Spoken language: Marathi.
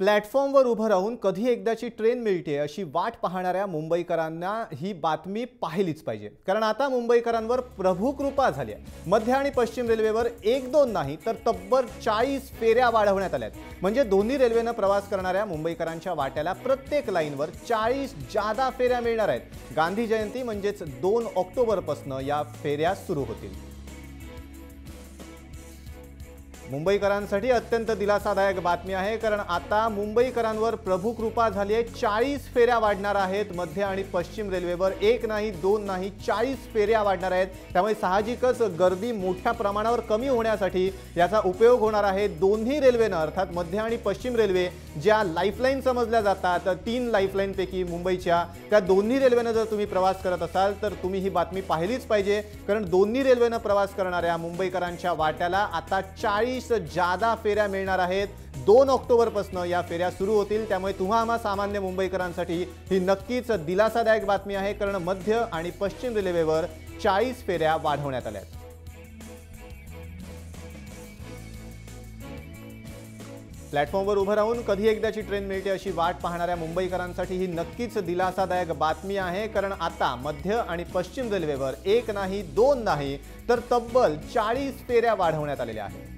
प्लॅटफॉर्मवर उभं राहून कधी एकदाची ट्रेन मिळते अशी वाट पाहणाऱ्या मुंबईकरांना ही बातमी पाहिलीच पाहिजे. कारण आता मुंबईकरांवर प्रभुकृपा झाली आहे. मध्य आणि पश्चिम रेल्वेवर एक दोन नाही तर तब्बल चाळीस फेऱ्या वाढवण्यात आल्यात म्हणजे दोन्ही रेल्वेनं प्रवास करणाऱ्या मुंबईकरांच्या वाट्याला प्रत्येक लाईनवर चाळीस जादा फेऱ्या मिळणार आहेत. गांधी जयंती म्हणजेच दोन ऑक्टोबरपासनं या फेऱ्या सुरू होतील. मुंबईकरांसाठी अत्यंत दिलासादायक बातमी आहे कारण आता मुंबईकरांवर प्रभूकृपा झाली आहे. चाळीस फेऱ्या वाढणार आहेत मध्य आणि पश्चिम रेल्वेवर. एक नाही दोन नाही चाळीस फेऱ्या वाढणार आहेत. त्यामुळे साहजिकच गर्दी मोठ्या प्रमाणावर कमी होण्यासाठी याचा उपयोग होणार आहे दोन्ही रेल्वेनं. अर्थात मध्य आणि पश्चिम रेल्वे ज्या लाईफलाईन समजल्या जातात तीन लाईफलाईनपैकी मुंबईच्या. त्या दोन्ही रेल्वेनं जर तुम्ही प्रवास करत असाल तर तुम्ही ही बातमी पाहिलीच पाहिजे कारण दोन्ही रेल्वेनं प्रवास करणाऱ्या मुंबईकरांच्या वाट्याला आता चाळीस जादा फेऱ्या मिळणार आहेत. दोन ऑक्टोबरपासून या फेऱ्या सुरू होतील. त्यामुळे तुम्हा आम्हा सामान्य मुंबईकरांसाठी ही नक्कीच दिलासादायक बातमी आहे कारण मध्य आणि पश्चिम रेल्वेवर चाळीस फेऱ्या वाढवण्यात आल्या आहेत. प्लॅटफॉर्मवर उभं राहून कधी एकदाची ट्रेन मिळते अशी वाट पाहणाऱ्या मुंबईकरांसाठी ही नक्कीच दिलासादायक बातमी आहे कारण आता मध्य आणि पश्चिम रेल्वेवर एक नाही दोन नाही तर तब्बल चाळीस फेऱ्या वाढवण्यात आलेल्या आहेत.